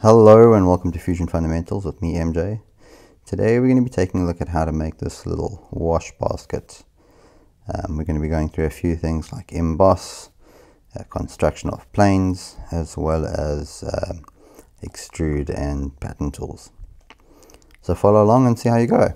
Hello and welcome to Fusion Fundamentals with me MJ. Today we're going to be taking a look at how to make this little wash basket. Um, we're going to be going through a few things like emboss, uh, construction of planes, as well as uh, extrude and pattern tools. So follow along and see how you go.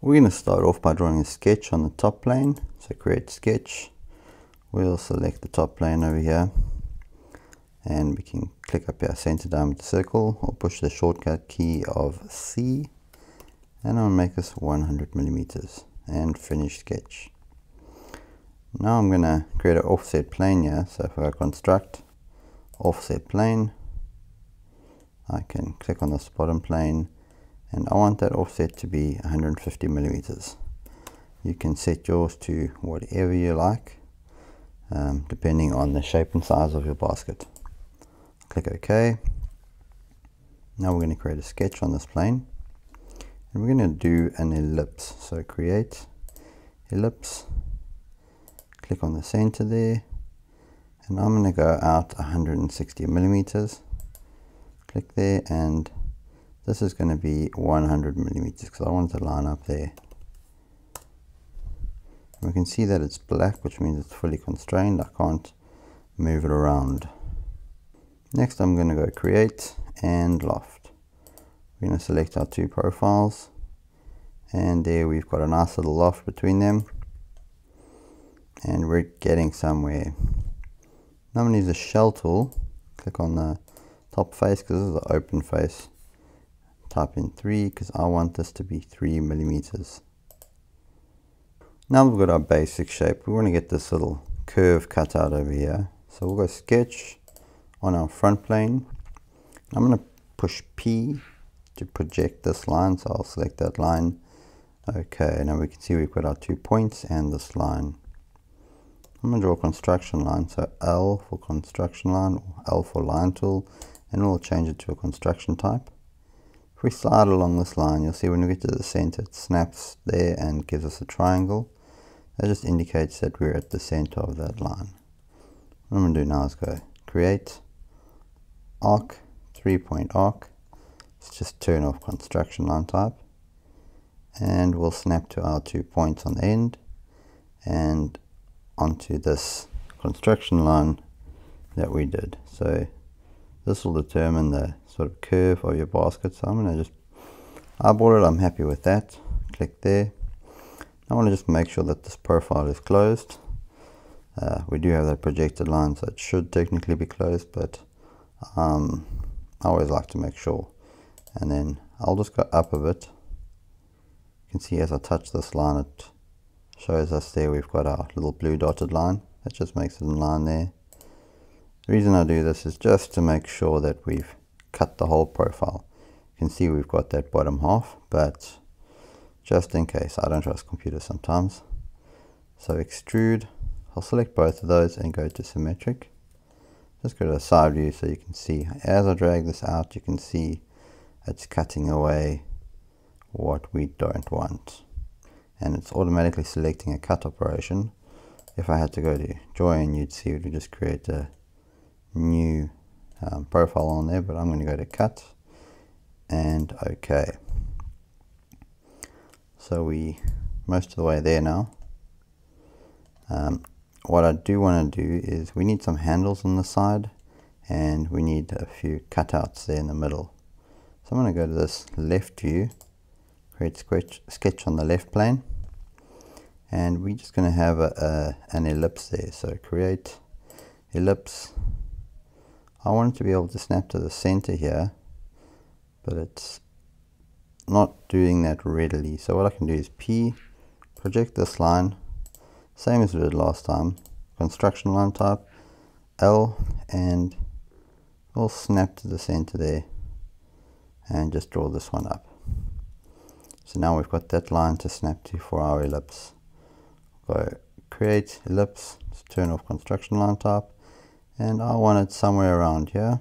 We're going to start off by drawing a sketch on the top plane. So create sketch. We'll select the top plane over here. And we can click up here, center diameter circle, or push the shortcut key of C. And I'll make this 100 millimeters. And finish sketch. Now I'm going to create an offset plane here. So if I construct offset plane, I can click on this bottom plane and I want that offset to be 150 millimeters. You can set yours to whatever you like um, depending on the shape and size of your basket. Click OK. Now we're going to create a sketch on this plane. And we're going to do an ellipse. So create ellipse. Click on the center there. And I'm going to go out 160 millimeters. Click there and this is going to be 100 millimeters because I want to line up there. We can see that it's black, which means it's fully constrained. I can't move it around. Next, I'm going to go create and loft. We're going to select our two profiles. And there we've got a nice little loft between them. And we're getting somewhere. Now I'm going to use the shell tool. Click on the top face because this is the open face type in 3 because I want this to be 3 millimeters. Now we've got our basic shape, we want to get this little curve cut out over here. So we'll go sketch on our front plane. I'm going to push P to project this line, so I'll select that line. Okay, now we can see we've got our two points and this line. I'm going to draw a construction line, so L for construction line, or L for line tool, and we'll change it to a construction type. If we slide along this line, you'll see when we get to the center, it snaps there and gives us a triangle. That just indicates that we're at the center of that line. What I'm going to do now is go create arc, three point arc. Let's just turn off construction line type. And we'll snap to our two points on the end and onto this construction line that we did. So this will determine the sort of curve of your basket. So I'm going to just eyeball it. I'm happy with that. Click there. I want to just make sure that this profile is closed. Uh, we do have that projected line, so it should technically be closed, but um, I always like to make sure. And then I'll just go up a bit. You can see as I touch this line, it shows us there we've got our little blue dotted line. That just makes it in line there. The reason I do this is just to make sure that we've cut the whole profile. You can see we've got that bottom half, but just in case, I don't trust computers sometimes. So extrude, I'll select both of those and go to symmetric. Just go to the side view so you can see, as I drag this out, you can see it's cutting away what we don't want. And it's automatically selecting a cut operation. If I had to go to join, you'd see it would just create a new um, profile on there, but I'm going to go to cut and OK. So we most of the way there now. Um, what I do want to do is we need some handles on the side and we need a few cutouts there in the middle. So I'm going to go to this left view, create sketch, sketch on the left plane and we're just going to have a, a, an ellipse there. So create ellipse I want it to be able to snap to the center here, but it's not doing that readily. So what I can do is P, project this line, same as we did last time, construction line type, L, and we'll snap to the center there, and just draw this one up. So now we've got that line to snap to for our ellipse. Go create ellipse, turn off construction line type, and I want it somewhere around here.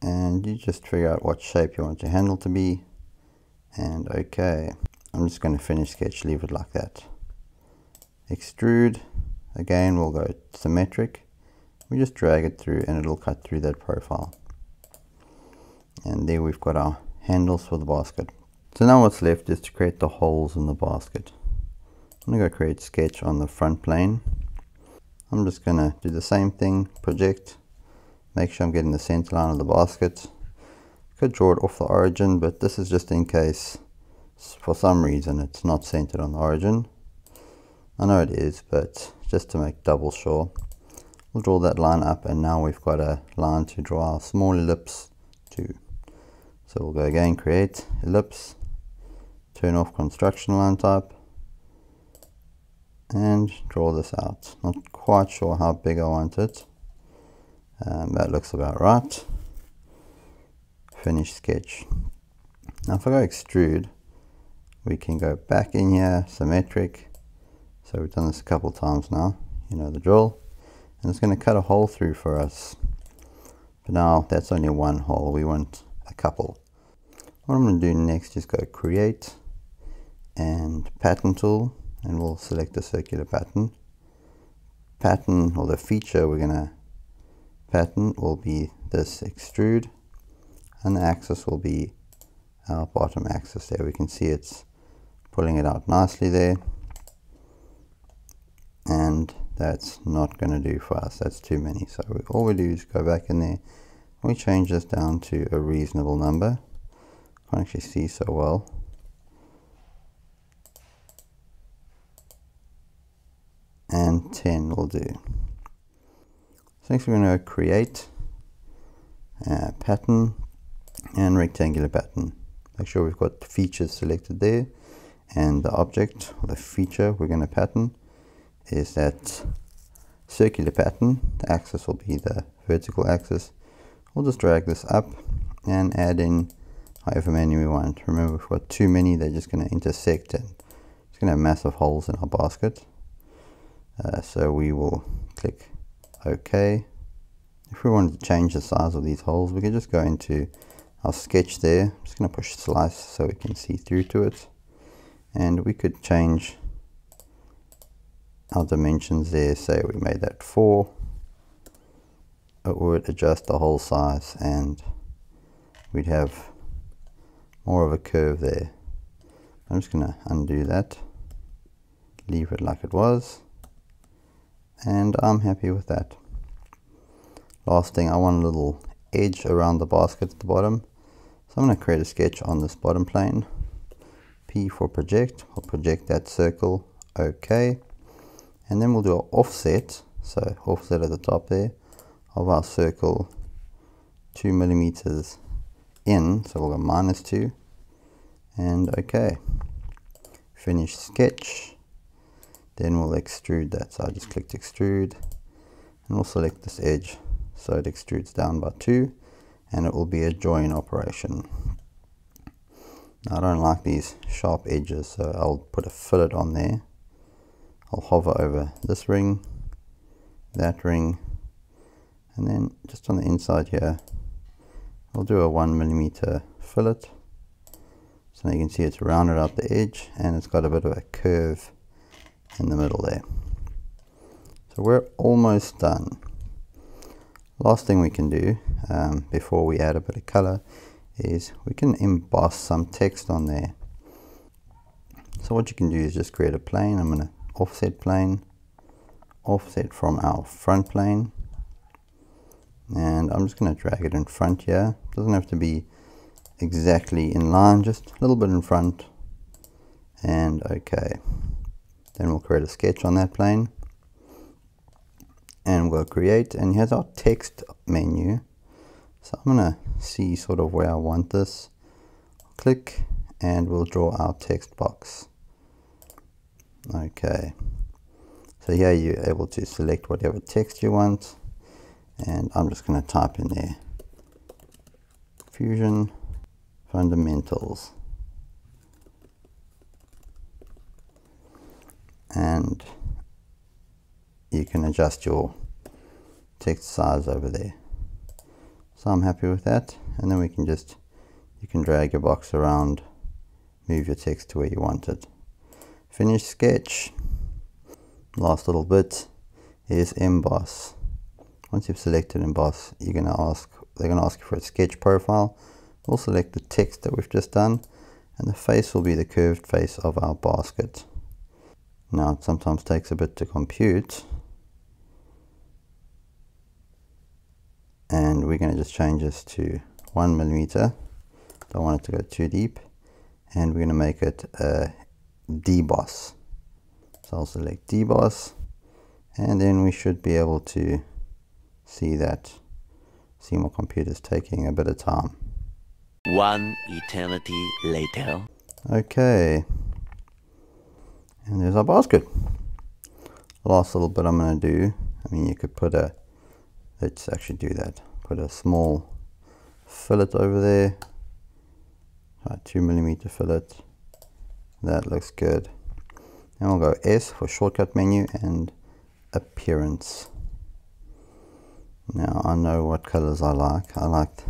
And you just figure out what shape you want your handle to be. And okay I'm just going to finish sketch leave it like that. Extrude. Again we'll go symmetric. We just drag it through and it'll cut through that profile. And there we've got our handles for the basket. So now what's left is to create the holes in the basket I'm going to go create sketch on the front plane. I'm just going to do the same thing project make sure I'm getting the center line of the basket. Could draw it off the origin but this is just in case for some reason it's not centered on the origin. I know it is but just to make double sure. We'll draw that line up and now we've got a line to draw our small ellipse to. So we'll go again create ellipse turn off construction line type and draw this out. Not quite sure how big I want it. Um, that looks about right. Finish sketch. Now if I go extrude we can go back in here symmetric. So we've done this a couple times now. You know the drill. And it's going to cut a hole through for us. But now that's only one hole. We want a couple. What I'm going to do next is go create and pattern tool and we'll select a circular pattern. Pattern or the feature we're going to pattern will be this extrude and the axis will be our bottom axis there. We can see it's pulling it out nicely there and that's not going to do for us. That's too many. So we, all we do is go back in there. We change this down to a reasonable number. I can't actually see so well and 10 will do. So next we're going to create a pattern and rectangular pattern. Make sure we've got features selected there. And the object or the feature we're going to pattern is that circular pattern. The axis will be the vertical axis. We'll just drag this up and add in however many we want. Remember if we've got too many they're just going to intersect and it's going to have massive holes in our basket uh, so we will click OK. If we wanted to change the size of these holes we could just go into our sketch there. I'm just going to push slice so we can see through to it. And we could change our dimensions there. Say we made that 4 it would adjust the hole size and we'd have more of a curve there. I'm just going to undo that. Leave it like it was and I'm happy with that last thing I want a little edge around the basket at the bottom so I'm going to create a sketch on this bottom plane P for project. I'll project that circle. OK. And then we'll do an offset. So offset at the top there of our circle two millimeters in. So we'll go minus two. And OK. Finish sketch. Then we'll extrude that. So I just clicked extrude. And we'll select this edge. So it extrudes down by two. And it will be a join operation. I don't like these sharp edges so I'll put a fillet on there I'll hover over this ring that ring and then just on the inside here I'll do a one millimeter fillet so now you can see it's rounded out the edge and it's got a bit of a curve in the middle there so we're almost done last thing we can do um, before we add a bit of color is we can emboss some text on there. So what you can do is just create a plane. I'm going to offset plane, offset from our front plane. And I'm just going to drag it in front here. Doesn't have to be exactly in line, just a little bit in front. And okay. Then we'll create a sketch on that plane. And we'll create, and here's our text menu. So I'm going to see sort of where I want this. Click and we'll draw our text box. Okay. So here you're able to select whatever text you want. And I'm just going to type in there. Fusion fundamentals. And you can adjust your text size over there. So I'm happy with that. And then we can just, you can drag your box around, move your text to where you want it. Finish sketch. Last little bit is emboss. Once you've selected emboss, you're going to ask, they're going to ask you for a sketch profile. We'll select the text that we've just done and the face will be the curved face of our basket. Now it sometimes takes a bit to compute. And we're going to just change this to one millimeter. Don't want it to go too deep. And we're going to make it a deboss so I'll select deboss and then we should be able to see that CMOS computer is taking a bit of time. One eternity later. Okay and there's our basket. Last little bit I'm going to do I mean you could put a let's actually do that. Put a small fillet over there. A two millimeter fillet. That looks good. And we'll go S for shortcut menu and appearance. Now I know what colors I like. I like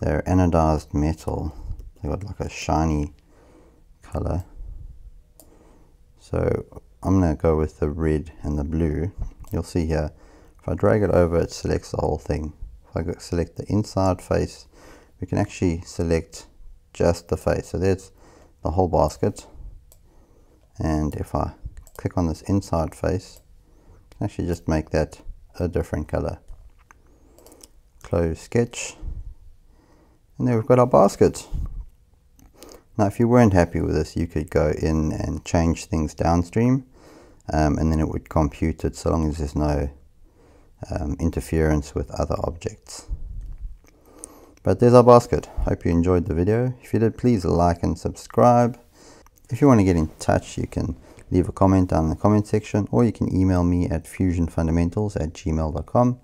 their anodized metal. They got like a shiny color so I'm gonna go with the red and the blue you'll see here if I drag it over, it selects the whole thing. If I select the inside face, we can actually select just the face. So there's the whole basket. And if I click on this inside face, I can actually just make that a different color. Close sketch. And there we've got our basket. Now if you weren't happy with this, you could go in and change things downstream. Um, and then it would compute it so long as there's no um, interference with other objects. But there's our basket. Hope you enjoyed the video. If you did, please like and subscribe. If you want to get in touch, you can leave a comment down in the comment section or you can email me at fusionfundamentals at gmail.com.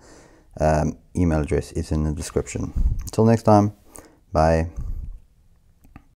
Um, email address is in the description. Until next time, bye.